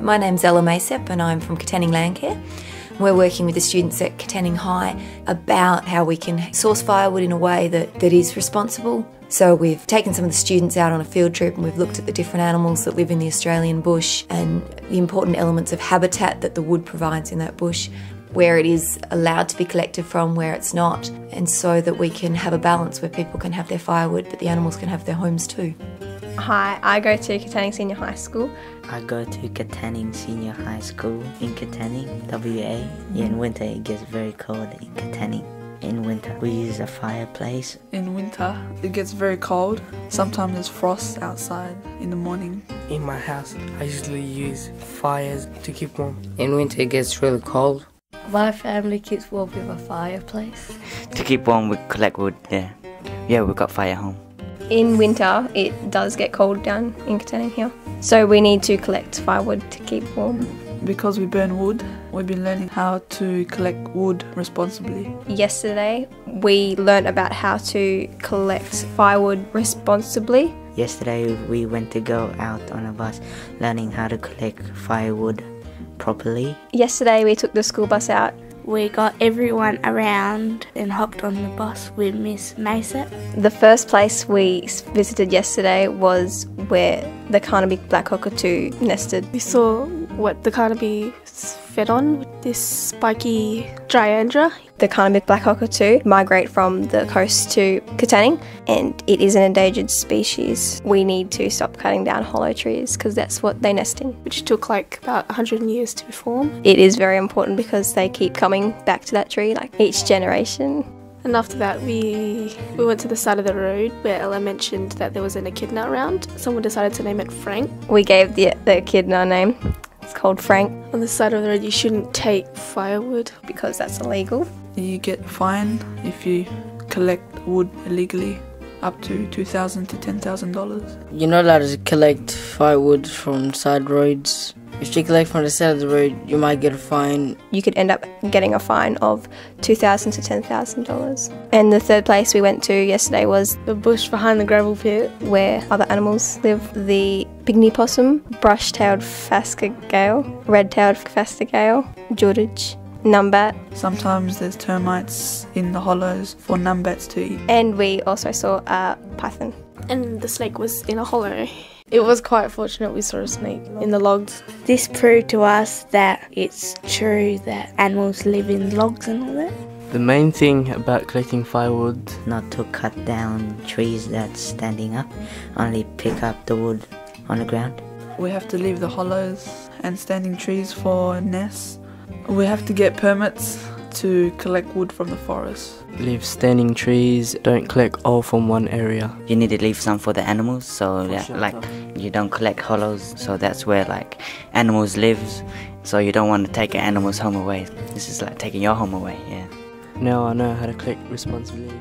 my name's Ella Mason and I'm from Katanning Landcare. We're working with the students at Katanning High about how we can source firewood in a way that, that is responsible. So we've taken some of the students out on a field trip and we've looked at the different animals that live in the Australian bush and the important elements of habitat that the wood provides in that bush where it is allowed to be collected from, where it's not, and so that we can have a balance where people can have their firewood but the animals can have their homes too. Hi, I go to Katanning Senior High School. I go to Katanning Senior High School in Katanning, WA. In winter it gets very cold in Katanning. In winter we use a fireplace. In winter it gets very cold. Sometimes there's frost outside in the morning. In my house I usually use fires to keep warm. In winter it gets really cold. My family keeps warm with a fireplace. To keep warm we collect wood, yeah. Yeah, we've got fire home. In winter, it does get cold down in Katanning here. So we need to collect firewood to keep warm. Because we burn wood, we've been learning how to collect wood responsibly. Yesterday, we learned about how to collect firewood responsibly. Yesterday we went to go out on a bus learning how to collect firewood properly. Yesterday, we took the school bus out. We got everyone around and hopped on the bus with Miss Mason. The first place we visited yesterday was where the Carnaby black cockatoo nested. We saw what the Carnaby fed on with this spiky Dryandra. The Carnaby black cockatoo migrate from the coast to Katanning and it is an endangered species. We need to stop cutting down hollow trees because that's what they nest in. Which took like about 100 years to form. It is very important because they keep coming back to that tree like each generation. And after that, we we went to the side of the road where Ella mentioned that there was an echidna around. Someone decided to name it Frank. We gave the, the echidna name. It's called Frank. On the side of the road, you shouldn't take firewood because that's illegal. You get fined if you collect wood illegally up to two thousand to ten thousand dollars. You're not allowed to collect firewood from side roads. If you collect from the side of the road, you might get a fine. You could end up getting a fine of two thousand to ten thousand dollars. And the third place we went to yesterday was the bush behind the gravel pit, where other animals live. The pygmy possum, brush-tailed phascogale, red-tailed phascogale, chuditch, numbat. Sometimes there's termites in the hollows for numbats to eat. And we also saw a python. And the snake was in a hollow. It was quite fortunate we saw a snake in the logs. This proved to us that it's true that animals live in logs and all that. The main thing about collecting firewood not to cut down trees that's standing up, only pick up the wood on the ground. We have to leave the hollows and standing trees for nests. We have to get permits to collect wood from the forest. Leave standing trees, don't collect all from one area. You need to leave some for the animals, so that like you don't collect hollows, so that's where like animals live. So you don't want to take an animal's home away. This is like taking your home away, yeah. Now I know how to collect responsibly.